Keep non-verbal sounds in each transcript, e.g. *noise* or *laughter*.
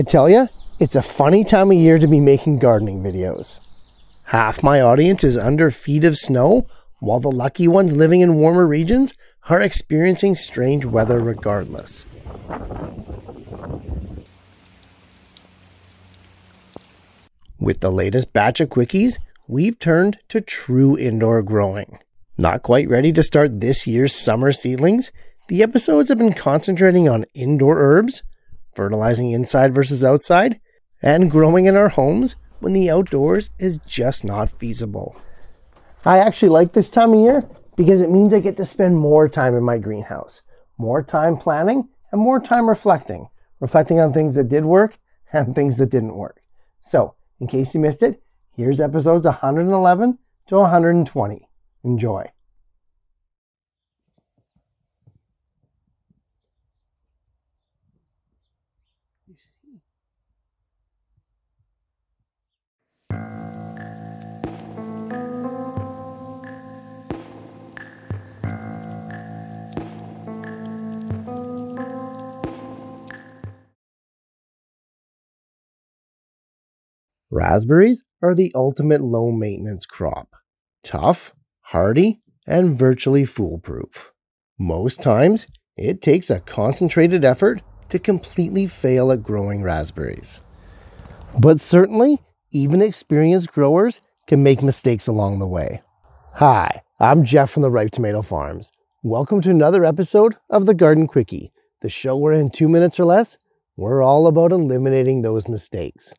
I tell you, it's a funny time of year to be making gardening videos. Half my audience is under feet of snow, while the lucky ones living in warmer regions are experiencing strange weather regardless. With the latest batch of quickies, we've turned to true indoor growing. Not quite ready to start this year's summer seedlings, the episodes have been concentrating on indoor herbs, fertilizing inside versus outside, and growing in our homes when the outdoors is just not feasible. I actually like this time of year because it means I get to spend more time in my greenhouse, more time planning, and more time reflecting, reflecting on things that did work *laughs* and things that didn't work. So, in case you missed it, here's episodes 111 to 120. Enjoy. Raspberries are the ultimate low maintenance crop. Tough, hardy, and virtually foolproof. Most times, it takes a concentrated effort to completely fail at growing raspberries. But certainly, even experienced growers can make mistakes along the way. Hi, I'm Jeff from the Ripe Tomato Farms. Welcome to another episode of the Garden Quickie, the show where in two minutes or less, we're all about eliminating those mistakes.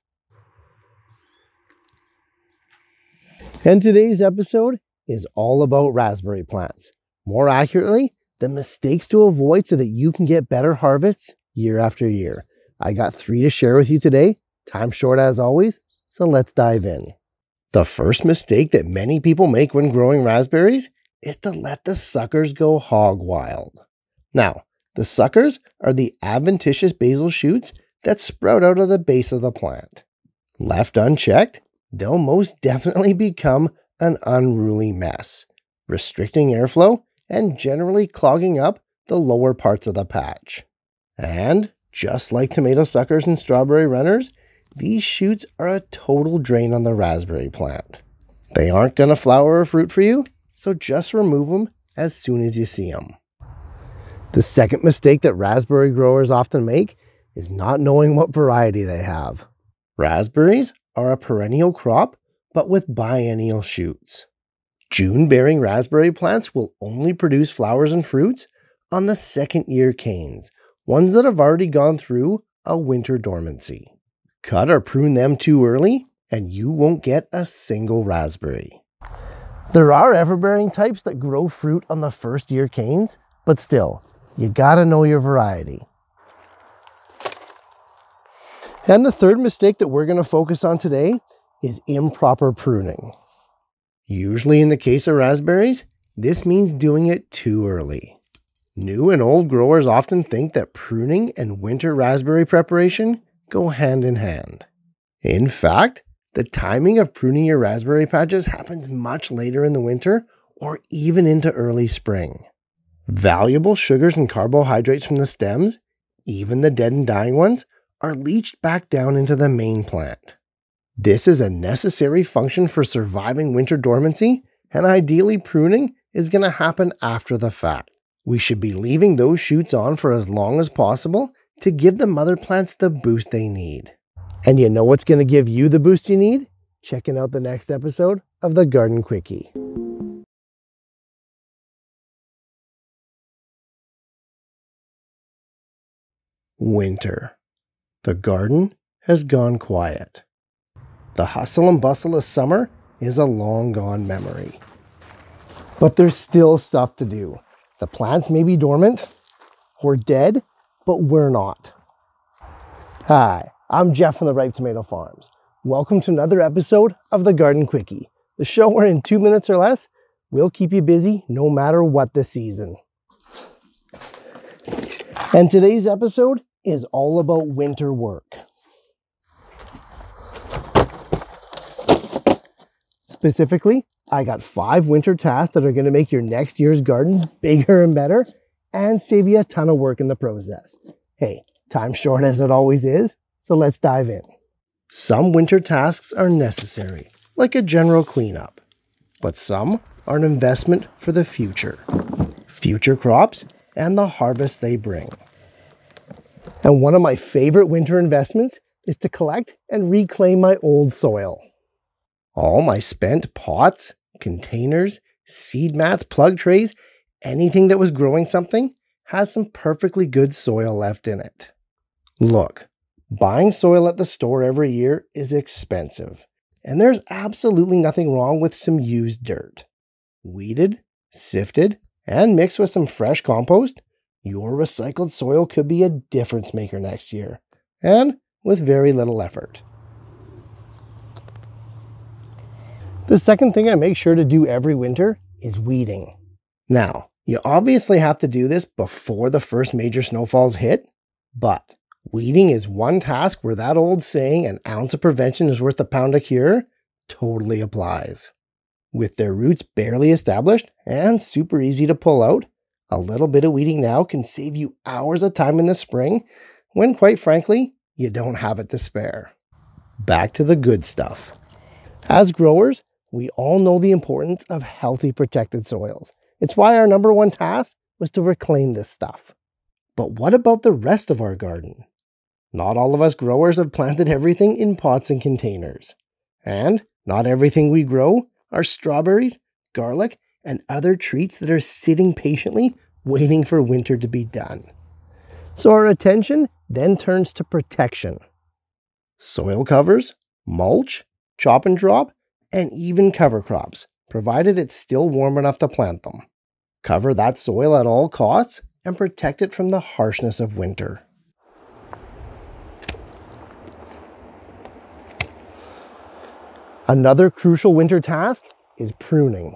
And today's episode is all about raspberry plants. More accurately, the mistakes to avoid so that you can get better harvests year after year. I got three to share with you today. Time short as always, so let's dive in. The first mistake that many people make when growing raspberries is to let the suckers go hog wild. Now, the suckers are the adventitious basal shoots that sprout out of the base of the plant. Left unchecked, they'll most definitely become an unruly mess, restricting airflow and generally clogging up the lower parts of the patch. And just like tomato suckers and strawberry runners, these shoots are a total drain on the raspberry plant. They aren't going to flower or fruit for you, so just remove them as soon as you see them. The second mistake that raspberry growers often make is not knowing what variety they have. Raspberries are a perennial crop, but with biennial shoots. June bearing raspberry plants will only produce flowers and fruits on the second year canes, ones that have already gone through a winter dormancy. Cut or prune them too early, and you won't get a single raspberry. There are everbearing types that grow fruit on the first year canes, but still, you gotta know your variety. And the third mistake that we're going to focus on today is improper pruning. Usually in the case of raspberries, this means doing it too early. New and old growers often think that pruning and winter raspberry preparation go hand in hand. In fact, the timing of pruning your raspberry patches happens much later in the winter or even into early spring. Valuable sugars and carbohydrates from the stems, even the dead and dying ones, are leached back down into the main plant. This is a necessary function for surviving winter dormancy, and ideally pruning is going to happen after the fact. We should be leaving those shoots on for as long as possible to give the mother plants the boost they need. And you know what's going to give you the boost you need? Checking out the next episode of the Garden Quickie. Winter. The garden has gone quiet. The hustle and bustle of summer is a long gone memory. But there's still stuff to do. The plants may be dormant or dead, but we're not. Hi, I'm Jeff from the Ripe Tomato Farms. Welcome to another episode of the Garden Quickie, the show where in two minutes or less, we'll keep you busy no matter what the season. And today's episode is all about winter work. Specifically, I got five winter tasks that are going to make your next year's garden *laughs* bigger and better and save you a ton of work in the process. Hey, time short as it always is, so let's dive in. Some winter tasks are necessary, like a general cleanup, but some are an investment for the future, future crops, and the harvest they bring. And one of my favorite winter investments is to collect and reclaim my old soil. All my spent pots, containers, seed mats, plug trays, anything that was growing something has some perfectly good soil left in it. Look, buying soil at the store every year is expensive, and there's absolutely nothing wrong with some used dirt. Weeded, sifted, and mixed with some fresh compost, your recycled soil could be a difference maker next year, and with very little effort. The second thing I make sure to do every winter is weeding. Now, you obviously have to do this before the first major snowfalls hit, but weeding is one task where that old saying, an ounce of prevention is worth a pound of cure, totally applies. With their roots barely established and super easy to pull out, a little bit of weeding now can save you hours of time in the spring when, quite frankly, you don't have it to spare. Back to the good stuff. As growers, we all know the importance of healthy protected soils. It's why our number one task was to reclaim this stuff. But what about the rest of our garden? Not all of us growers have planted everything in pots and containers. And not everything we grow are strawberries, garlic, and other treats that are sitting patiently waiting for winter to be done. So our attention then turns to protection. Soil covers, mulch, chop and drop, and even cover crops, provided it's still warm enough to plant them. Cover that soil at all costs and protect it from the harshness of winter. Another crucial winter task is pruning.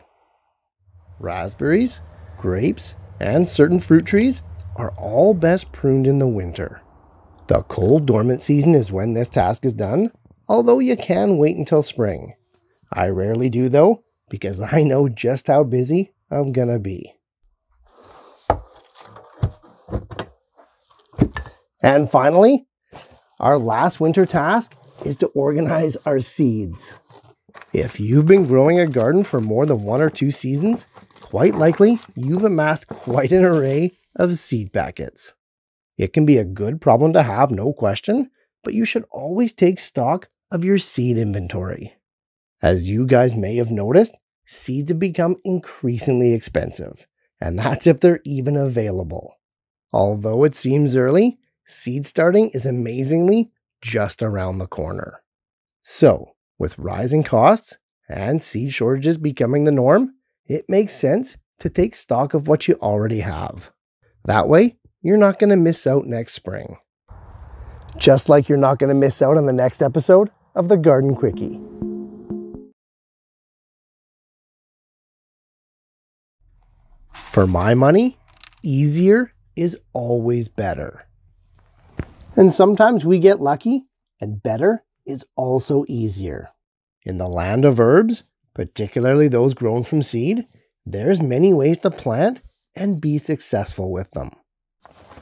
Raspberries, grapes, and certain fruit trees are all best pruned in the winter. The cold dormant season is when this task is done, although you can wait until spring. I rarely do though, because I know just how busy I'm gonna be. And finally, our last winter task is to organize our seeds. If you've been growing a garden for more than one or two seasons, quite likely you've amassed quite an array of seed packets. It can be a good problem to have, no question, but you should always take stock of your seed inventory. As you guys may have noticed, seeds have become increasingly expensive, and that's if they're even available. Although it seems early, seed starting is amazingly just around the corner. So, with rising costs and seed shortages becoming the norm, it makes sense to take stock of what you already have. That way, you're not going to miss out next spring. Just like you're not going to miss out on the next episode of the Garden Quickie. For my money, easier is always better. And sometimes we get lucky, and better is also easier. In the land of herbs, particularly those grown from seed, there's many ways to plant and be successful with them.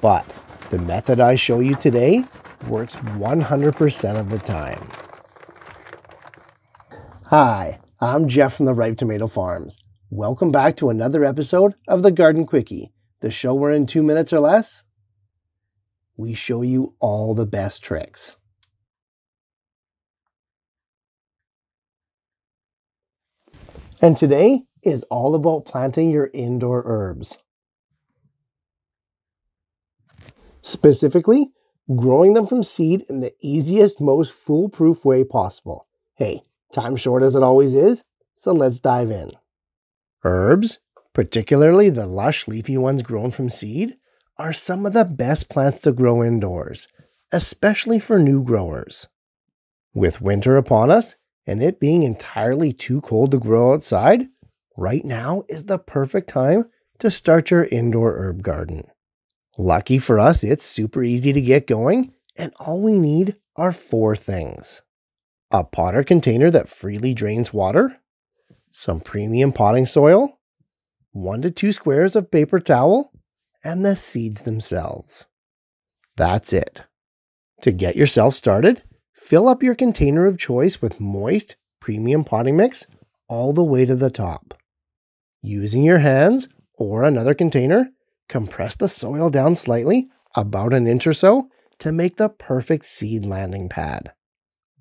But the method I show you today works 100% of the time. Hi, I'm Jeff from the Ripe Tomato Farms. Welcome back to another episode of the Garden Quickie, the show where in two minutes or less, we show you all the best tricks. And today is all about planting your indoor herbs. Specifically, growing them from seed in the easiest, most foolproof way possible. Hey, time short as it always is, so let's dive in. Herbs, particularly the lush leafy ones grown from seed, are some of the best plants to grow indoors, especially for new growers. With winter upon us, and it being entirely too cold to grow outside, right now is the perfect time to start your indoor herb garden. Lucky for us, it's super easy to get going, and all we need are four things a potter container that freely drains water, some premium potting soil, one to two squares of paper towel, and the seeds themselves. That's it. To get yourself started, fill up your container of choice with moist, premium potting mix all the way to the top. Using your hands or another container, compress the soil down slightly, about an inch or so, to make the perfect seed landing pad.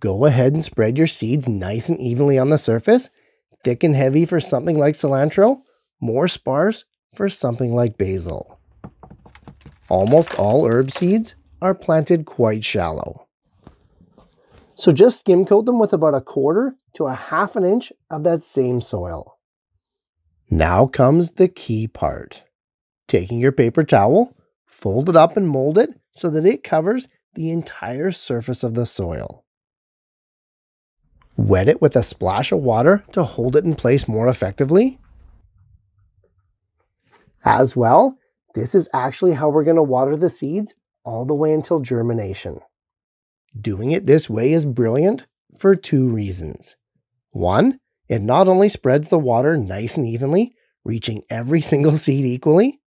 Go ahead and spread your seeds nice and evenly on the surface, thick and heavy for something like cilantro, more sparse for something like basil. Almost all herb seeds are planted quite shallow. So just skim coat them with about a quarter to a half an inch of that same soil. Now comes the key part. Taking your paper towel, fold it up and mold it so that it covers the entire surface of the soil. Wet it with a splash of water to hold it in place more effectively. As well, this is actually how we're going to water the seeds all the way until germination. Doing it this way is brilliant for two reasons. One, it not only spreads the water nice and evenly, reaching every *laughs* single seed equally,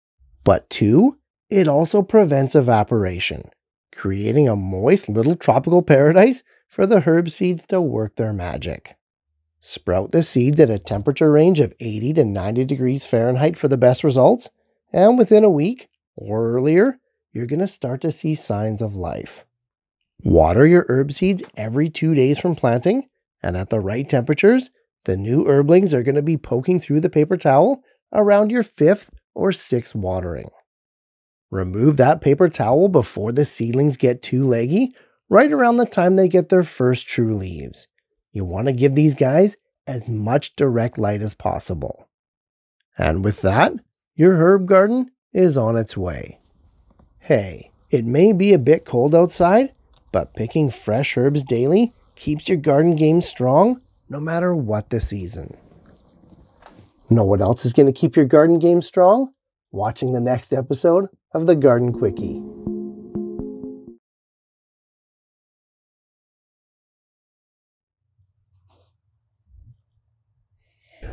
but two, it also prevents evaporation, creating a moist little tropical paradise for the herb seeds to work their magic. Sprout the seeds at a temperature range of 80 to 90 degrees Fahrenheit for the best results, and within a week or earlier, you're going to start to see signs of life. Water your herb seeds every two days from planting, and at the right temperatures, the new herblings are going to be poking through the paper towel around your fifth or sixth watering. Remove that paper towel before the seedlings get too leggy, right around the time they get their first true leaves. You want to give these guys as much direct light as possible. And with that, your herb garden is on its way. Hey, it may be a bit cold outside, but picking fresh herbs daily keeps your garden game strong no matter what the season. Know what else is going to keep your garden game strong? Watching the next episode of the Garden Quickie.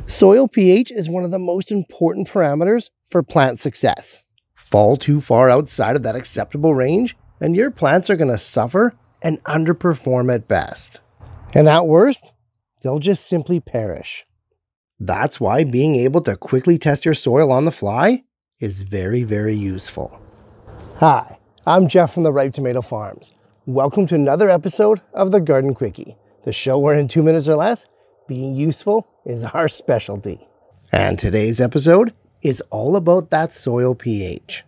Soil pH is one of the most important parameters for plant success. Fall too far outside of that acceptable range, and your plants are going to suffer and underperform at best. And at worst, they'll just simply perish. That's why being able to quickly test your soil on the fly is very, very useful. Hi, I'm Jeff from the Ripe Tomato Farms. Welcome to another episode of the Garden Quickie, the show where in two minutes or less, being useful is our specialty. And today's episode is all about that soil pH.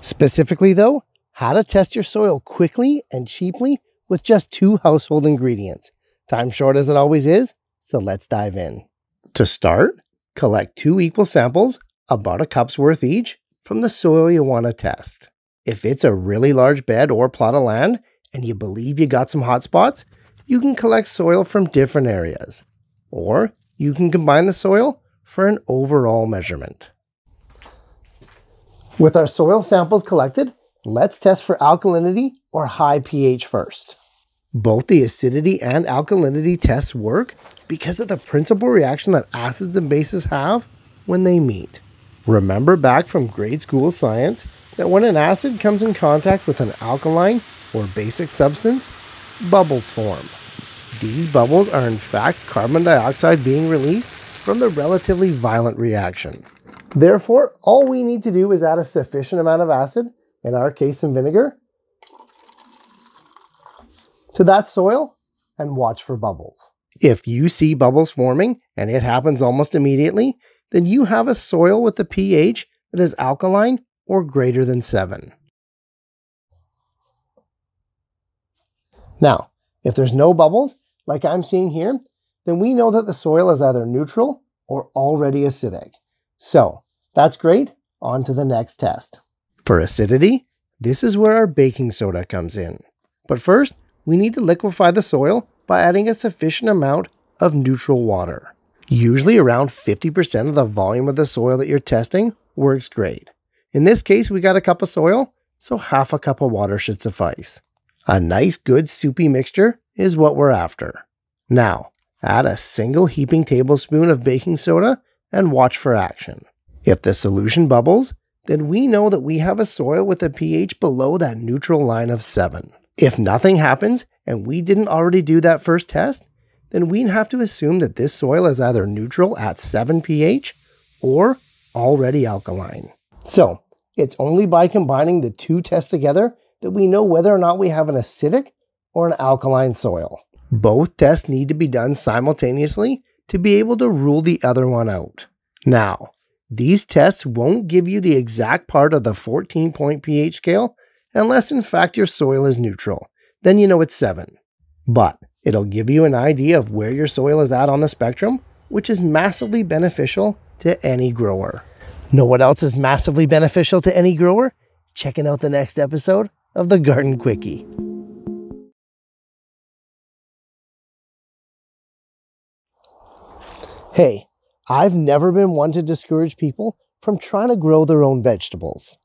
Specifically, though, how to test your soil quickly and cheaply with just two household ingredients. Time short as it always is, so let's dive in. To start, collect two equal samples, about a cup's worth each, from the soil you want to test. If it's a really large bed or plot of land and you believe you got some hot spots, you can collect soil from different areas. Or you can combine the soil for an overall measurement. With our soil samples collected, let's test for alkalinity or high pH first. Both the acidity and alkalinity tests work because of the principal reaction that acids and bases have when they meet. Remember back from grade school science that when an acid comes in contact with an alkaline or basic substance, bubbles form. These bubbles are in fact carbon dioxide being released from the relatively violent reaction. Therefore, all we need to do is add a sufficient amount of acid, in our case some vinegar, to that soil and watch for bubbles. If you see bubbles forming and it happens almost immediately, then you have a soil with a pH that is alkaline or greater than 7. Now, if there's no bubbles, like I'm seeing here, then we know that the soil is either neutral or already acidic. So that's great. On to the next test. For acidity, this is where our baking soda comes in. But first, we need to liquefy the soil by adding a sufficient amount of neutral water. Usually around 50% of the volume of the soil that you're testing works great. In this case, we got a cup of soil, so half a cup of water should suffice. A nice good soupy mixture is what we're after. Now, add a single heaping tablespoon of baking soda and watch for action. If the solution bubbles, then we know that we have a soil with a pH below that neutral line of 7. If nothing happens and we didn't already do that first test, then we'd have to assume that this soil is either neutral at 7 pH or already alkaline. So, it's only by combining the two tests together that we know whether or not we have an acidic or an alkaline soil. Both tests need to be done simultaneously to be able to rule the other one out. Now, these tests won't give you the exact part of the 14 point pH scale unless in fact your soil is neutral. Then you know it's 7. But it'll give you an idea of where your soil is at on the spectrum, which is massively beneficial to any grower. Know what else is massively beneficial to any grower? Checking out the next episode of the Garden Quickie. Hey, I've never been one to discourage people from trying to grow their own vegetables.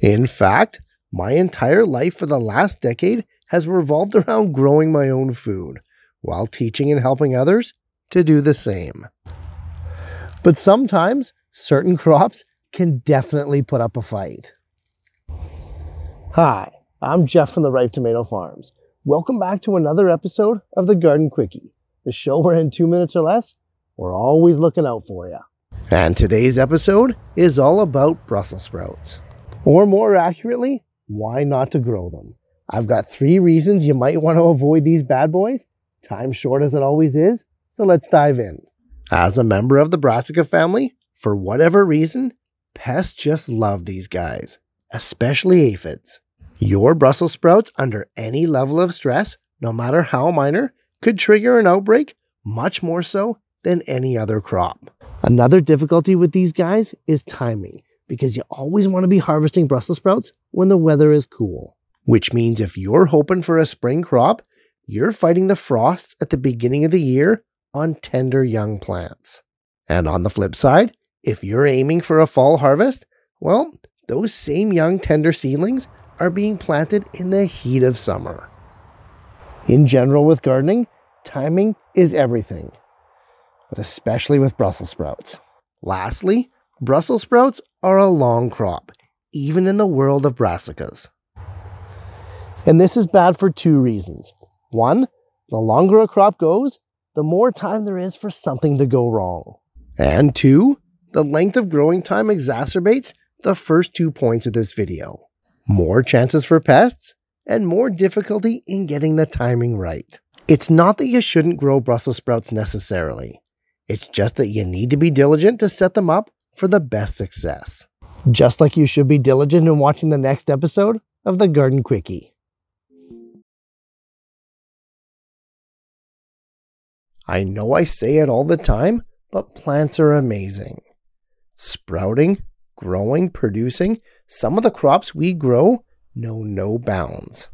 In fact, my entire life for the last decade has revolved *laughs* around growing my own food while teaching and helping others to do the same. But sometimes certain crops can definitely put up a fight. Hi, I'm Jeff from the Ripe Tomato Farms. Welcome back to another episode of the Garden Quickie, the show where in two minutes or less, we're always looking out for you. And today's episode is all about Brussels sprouts. Or more accurately, why not to grow them. I've got three reasons you might want to avoid these bad boys. Time short as it always is, so let's dive in. As a member of the Brassica family, for whatever reason, pests just love these guys, especially aphids. Your Brussels sprouts under any level of stress, no matter how minor, could trigger an outbreak, much more so than any other crop. Another difficulty with these guys is timing because you always want to be harvesting Brussels sprouts when the weather is cool. Which means if you're hoping for a spring crop, you're fighting the frosts at the beginning of the year on tender young plants. And on the flip side, if you're aiming for a fall harvest, well, those same young tender seedlings are being planted in the heat of summer. In general, with gardening, timing is everything, but especially with Brussels sprouts. Lastly, Brussels sprouts are a long crop, even in the world of brassicas. And this is bad for two reasons. One, the longer a crop goes, the more time there is for something to go wrong. And two, the length of growing time exacerbates the first two points of this video. More chances for pests and more difficulty in getting the timing right. It's not that you shouldn't grow Brussels sprouts necessarily. It's just that you need to be diligent to set them up for the best success. Just like you should be diligent in watching the next episode of the Garden Quickie. I know I say it all the time, but plants are amazing. Sprouting, growing, producing, some of the crops we grow know no bounds.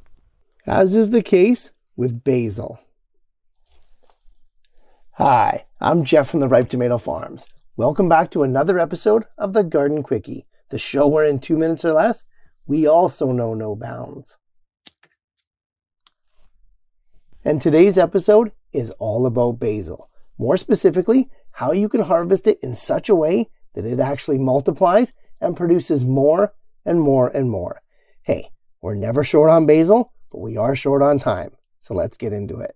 As is the case with basil. Hi, I'm Jeff from the Ripe Tomato Farms. Welcome back to another episode of the Garden Quickie, the show where in two minutes or less, we also know no bounds. And today's episode is all about basil. More specifically, how you can harvest it in such a way that it actually multiplies and produces more and more and more. Hey, we're never short on basil, but we are short on time. So let's get into it.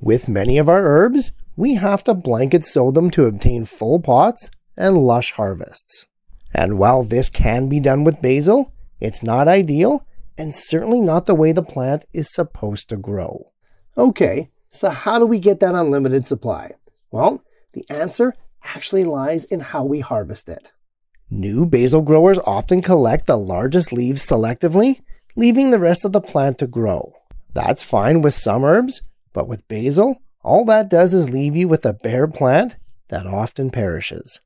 With many of our herbs, we have to blanket sow them to obtain full pots and lush harvests. And while this can be done with basil, it's not ideal and certainly not the way the plant is supposed to grow. Okay, so how do we get that unlimited supply? Well, the answer actually lies in how we harvest it. New basil growers often collect the largest leaves selectively, leaving the rest of the plant to grow. That's fine with some herbs, but with basil, all that does is leave you with a bare plant that often perishes.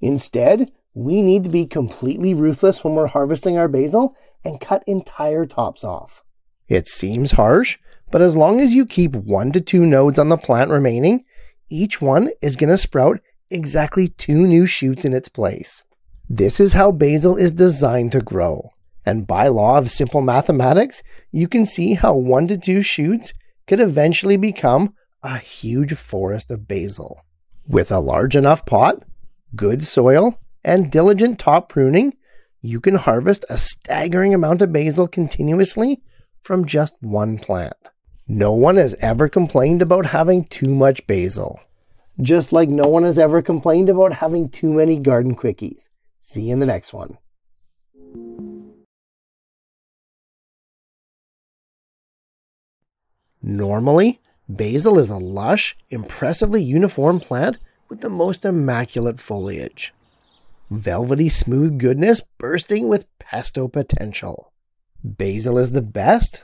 Instead, we need to be completely ruthless when we're harvesting our basil and cut entire tops off. It seems harsh, but as long as you keep one to two nodes on the plant remaining, each one is going to sprout exactly two new shoots in its place. This is how basil is designed to grow. And by law of simple mathematics, you can see how one to two shoots could eventually become a huge forest of basil. With a large enough pot, good soil, and diligent top pruning, you can harvest a staggering amount of basil continuously from just one plant. No one has ever complained about having too much basil. Just like no one has ever complained about having too many garden quickies. See you in the next one. Normally, basil is a lush, impressively uniform plant with the most immaculate foliage. Velvety smooth goodness bursting with pesto potential. Basil is the best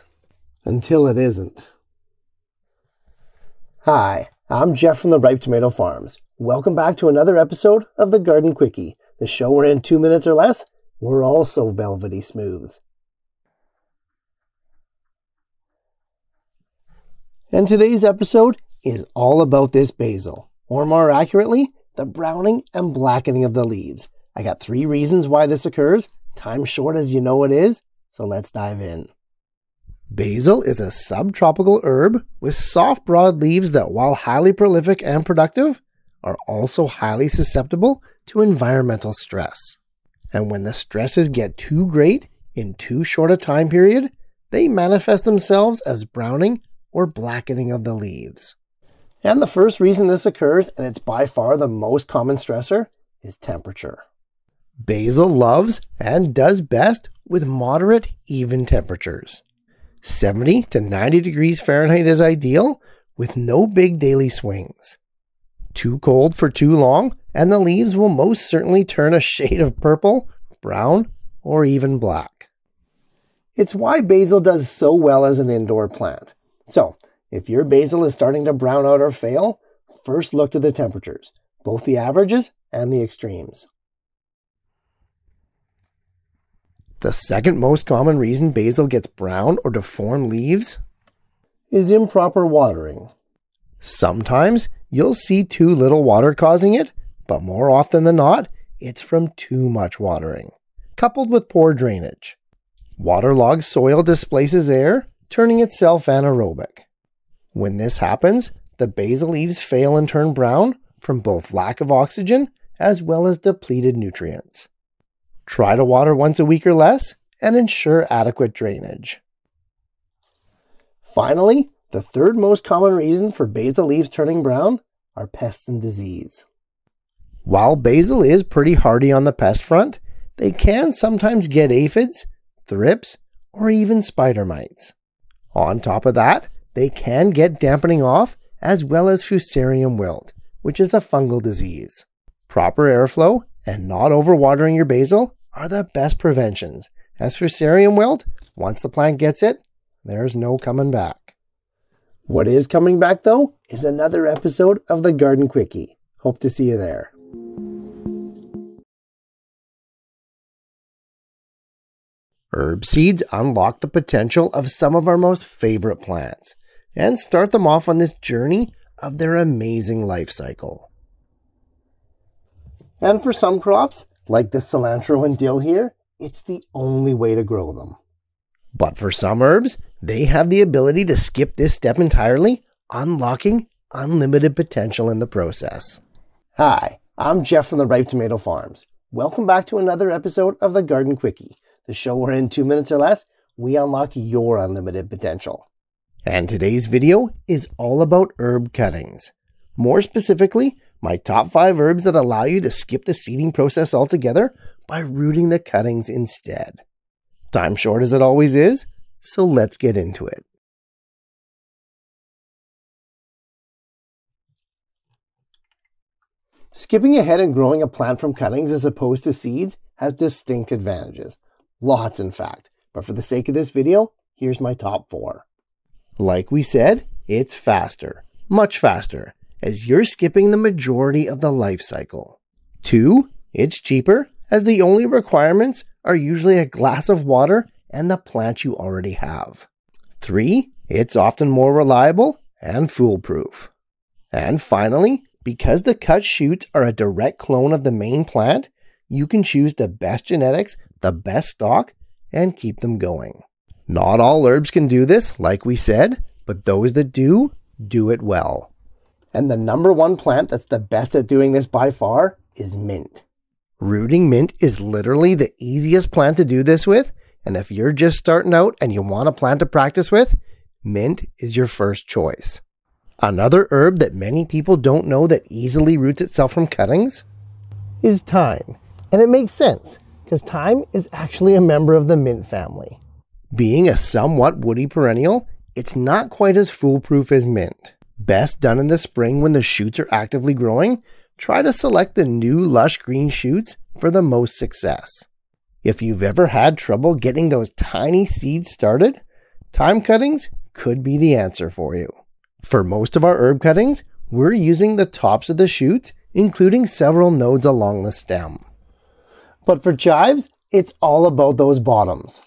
until it isn't. Hi, I'm Jeff from the Ripe Tomato Farms. Welcome back to another episode of the Garden Quickie, the show where in two minutes or less, we're also velvety smooth. And today's episode is all about this basil, or more accurately, the browning and blackening of the leaves. I got three reasons why this occurs. Time short as you know it is, so let's dive in. Basil is a subtropical herb with soft, broad leaves that, while highly prolific and productive, are also highly susceptible to environmental stress. And when the stresses get too great in too short a time period, they manifest themselves as browning or blackening of the leaves. And the first reason this occurs, and it's by far the most common stressor, is temperature. Basil loves and does best with moderate, even temperatures. 70 to 90 degrees Fahrenheit is ideal, with no big daily swings. Too cold for too long, and the leaves will most certainly turn a shade of purple, brown, or even black. It's why basil does so well as an indoor plant. So, if your basil is starting to brown out or fail, first look to the temperatures, both the averages and the extremes. The second most common reason basil gets brown or deformed leaves is improper watering. Sometimes you'll see too little water causing it, but more often than not, it's from too much watering, coupled with poor drainage. Waterlogged soil displaces air, turning itself anaerobic. When this happens, the basil leaves fail and turn brown from both lack of oxygen as well as depleted nutrients. Try to water once a week or less and ensure adequate drainage. Finally, the third most common reason for basil leaves turning brown are pests and disease. While basil is pretty hardy on the pest front, they can sometimes get aphids, thrips, or even spider mites. On top of that, they can get dampening off as well as fusarium wilt, which is a fungal disease. Proper airflow and not overwatering your basil are the best preventions. As fusarium wilt, once the plant gets it, there's no coming back. What is coming back though is another episode of the Garden Quickie. Hope to see you there. Herb seeds unlock the potential of some of our most favorite plants and start them off on this journey of their amazing life cycle. And for some crops, like the cilantro and dill here, it's the only way to grow them. But for some herbs, they have the ability to skip this step entirely, unlocking unlimited potential in the process. Hi, I'm Jeff from the Ripe Tomato Farms. Welcome back to another episode of the Garden Quickie the show we're in two minutes or less, we unlock your unlimited potential. And today's video is all about herb cuttings. More specifically, my top five herbs that allow you to skip the seeding process altogether by rooting the cuttings instead. Time short as it always is, so let's get into it. Skipping ahead and growing a plant from cuttings as opposed to seeds has distinct advantages. Lots, in fact. But for the sake of this video, here's my top four. Like we said, it's faster, much faster, as you're skipping the majority of the life cycle. Two, it's cheaper, as the only requirements are usually a glass of water and the plant you already have. Three, it's often more reliable and foolproof. And finally, because the cut shoots are a direct clone of the main plant, you can choose the best genetics the best stock and keep them going. Not all herbs can do this, like we said, but those that do, do it well. And the number one plant that's the best at doing this by far is mint. Rooting mint is literally the easiest plant to do this with, and if you're just starting out and you want a plant to practice with, mint is your first choice. Another herb that many people don't know that easily roots itself from cuttings is thyme. And it makes sense because thyme is actually a member of the mint family. Being a somewhat woody perennial, it's not quite as foolproof as mint. Best done in the spring when the shoots are actively growing, try to select the new lush green shoots for the most success. If you've ever had trouble getting those tiny seeds started, thyme cuttings could be the answer for you. For most of our herb cuttings, we're using the tops of the shoots, including several nodes along the stem. But for chives, it's all about those bottoms.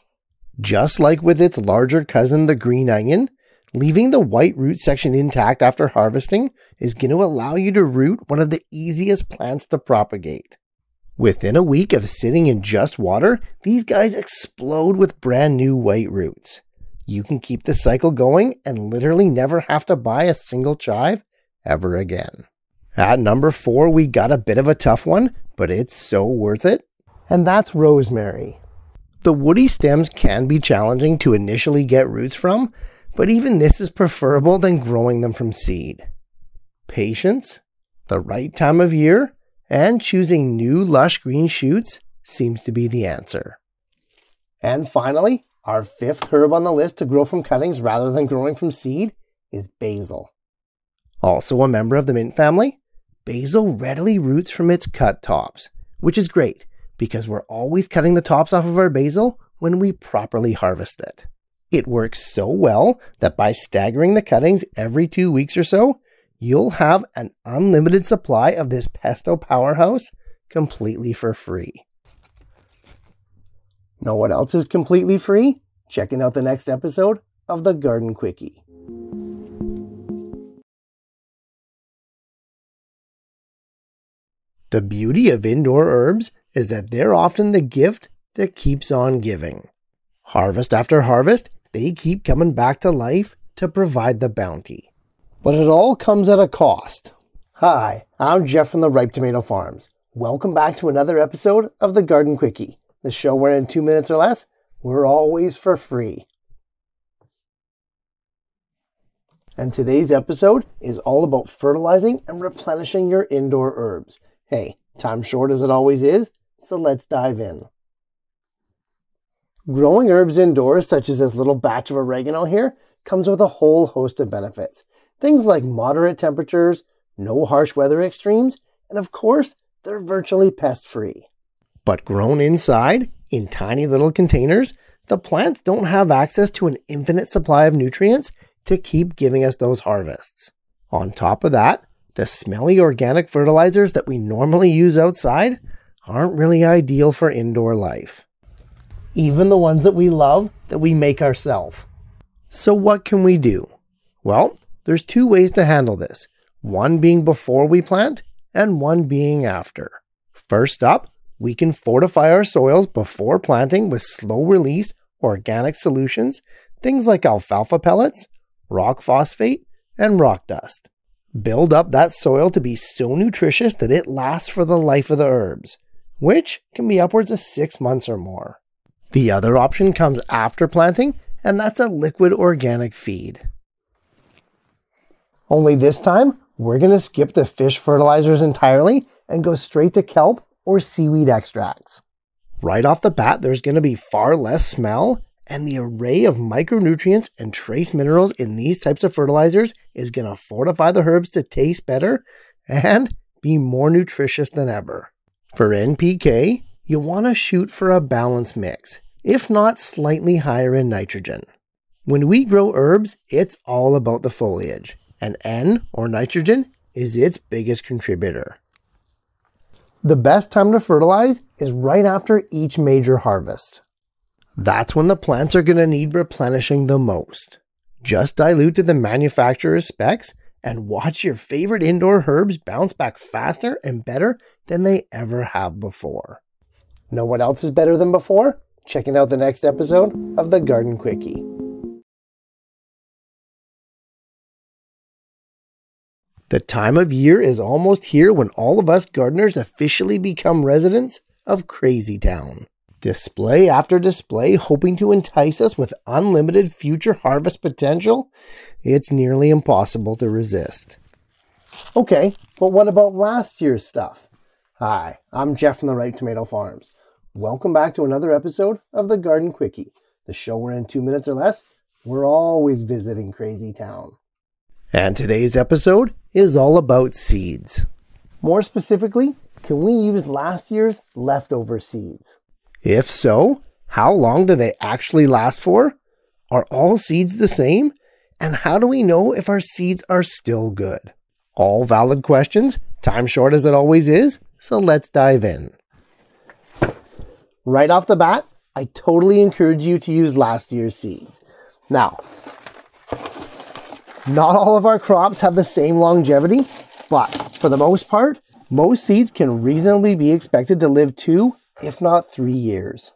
Just like with its larger cousin, the green onion, leaving the white root section intact after harvesting is going to allow you to root one of the easiest plants to propagate. Within a week of sitting in just water, these guys explode with brand new white roots. You can keep the cycle going and literally never have to buy a single chive ever again. At number four, we got a bit of a tough one, but it's so worth it. And that's rosemary. The woody stems can be challenging to initially get roots from, but even this is preferable than growing them from seed. Patience, the right time of year, and choosing new lush green shoots seems to be the answer. And finally, our fifth herb on the list to grow from cuttings rather than growing from seed is basil. Also a member of the mint family, basil readily roots from its cut tops, which is great because we're always cutting the tops off of our basil when we properly harvest it. It works so well that by staggering the cuttings every two weeks or so, you'll have an unlimited supply of this pesto powerhouse completely for free. Know what else is completely free? Checking out the next episode of the Garden Quickie. The beauty of indoor herbs is that they're often the gift that keeps on giving. Harvest after harvest, they keep coming back to life to provide the bounty. But it all comes at a cost. Hi, I'm Jeff from the Ripe Tomato Farms. Welcome back to another episode of the Garden Quickie, the show where in two minutes or less, we're always for free. And today's episode is all about fertilizing and replenishing your indoor herbs. Hey, time short as it always is, so let's dive in. Growing herbs indoors, such as this little batch of oregano here, comes with a whole host of benefits. Things like moderate temperatures, no harsh weather extremes, and of course, they're virtually pest free. But grown inside, in tiny little containers, the plants don't have access to an infinite supply of nutrients to keep giving us those harvests. On top of that, the smelly organic fertilizers that we normally use outside aren't really ideal for indoor life. Even the ones that we love that we make ourselves. So what can we do? Well, there's two ways to handle this. One being before we plant and one being after. First up, we can fortify our soils before planting with slow release organic solutions, things like alfalfa pellets, rock phosphate, and rock dust. Build up that soil to be so nutritious that it lasts for the life of the herbs, which can be upwards of six months or more. The other option comes after planting, and that's a liquid organic feed. Only this time, we're going to skip the fish fertilizers entirely and go straight to kelp or seaweed extracts. Right off the bat, there's going to be far less smell, and the array of micronutrients and trace minerals in these types of fertilizers is going to fortify the herbs to taste better and be more nutritious than ever. For NPK, you want to shoot for a balanced mix, if not slightly higher in nitrogen. When we grow herbs, it's all about the foliage, and N, or nitrogen, is its biggest contributor. The best time to fertilize is right after each major harvest. That's when the plants are going to need replenishing the most. Just dilute to the manufacturer's specs and watch your favorite indoor herbs bounce back faster and better than they ever have before. Know what else is better than before? Checking out the next episode of the Garden Quickie. The time of year is almost here when all of us gardeners officially become residents of Crazy Town. Display after display, hoping to entice us with unlimited future harvest potential? It's nearly impossible to resist. Okay, but what about last year's stuff? Hi, I'm Jeff from the Ripe Tomato Farms. Welcome back to another episode of the Garden Quickie, the show where in two minutes or less, we're always visiting Crazy Town. And today's episode is all about seeds. More specifically, can we use last year's leftover seeds? If so, how long do they actually last for? Are all seeds the same? And how do we know if our seeds are still good? All valid questions, time short as it always is, so let's dive in. Right off the bat, I totally encourage you to use last year's seeds. Now, not all of our crops have the same longevity, but for the most part, most seeds can reasonably be expected to live two if not three years.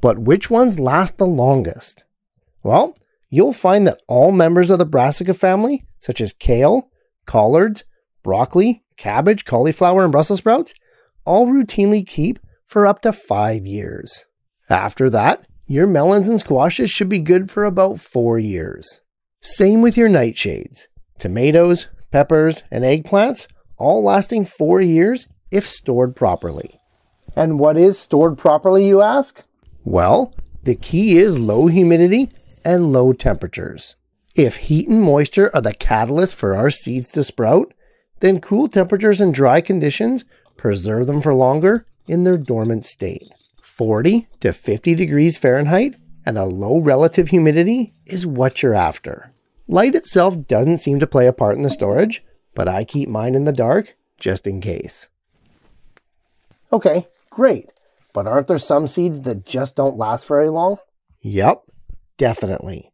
But which ones last the longest? Well, you'll find that all members of the brassica family, such as kale, collards, broccoli, cabbage, cauliflower, and Brussels sprouts, all routinely keep for up to five years. After that, your melons and squashes should be good for about four years. Same with your nightshades. Tomatoes, peppers, and eggplants, all lasting four years if stored properly. And what is stored properly, you ask? Well, the key is low humidity and low temperatures. If heat and moisture are the catalyst for our seeds to sprout, then cool temperatures and dry conditions preserve them for longer in their dormant state. 40 to 50 degrees Fahrenheit and a low relative humidity is what you're after. Light itself doesn't seem to play a part in the storage, but I keep mine in the dark just in case. Okay, Great. But aren't there some seeds that just don't last very long? Yep, definitely.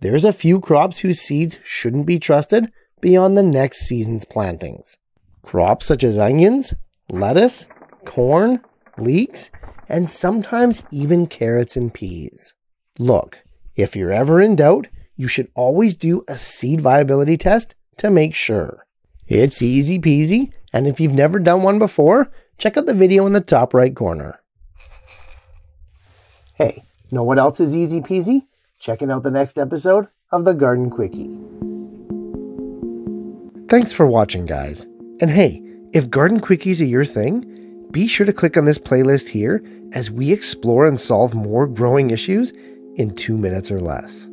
There's a few crops whose seeds shouldn't be trusted beyond the next season's plantings. Crops such as onions, lettuce, corn, leeks, and sometimes even carrots and peas. Look, if you're ever in doubt, you should always do a seed viability test to make sure. It's easy peasy, and if you've never done one before, check out the video in the top right corner. Hey, know what else is easy peasy? Checking out the next episode of the Garden Quickie. Thanks for watching, guys. And hey, if Garden Quickies are your thing, be sure to click on this playlist here as we explore and solve more growing issues in two minutes or less.